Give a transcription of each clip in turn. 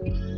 But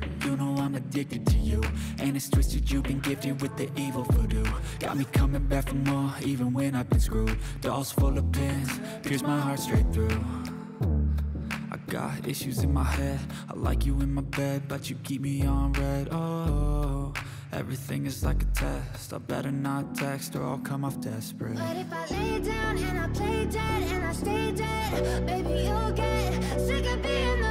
You know I'm addicted to you. And it's twisted you've been gifted with the evil voodoo. Got me coming back for more even when I've been screwed. Dolls full of pins, pierce my heart straight through. I got issues in my head. I like you in my bed But you keep me on red. Oh, everything is like a test. I better not text or I'll come off desperate. But if I lay down and I play dead and I stay dead, baby you'll get sick of being the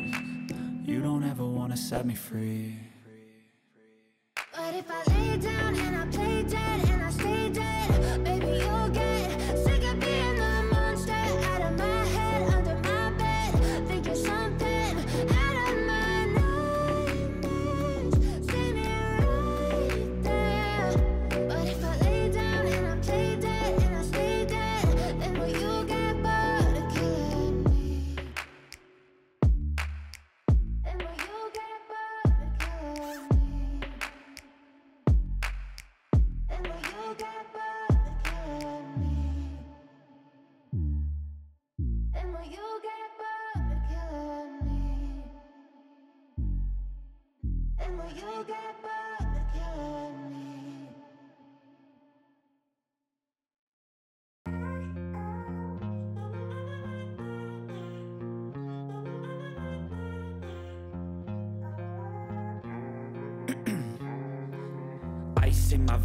You don't ever wanna set me free. But if I lay down you get bored killing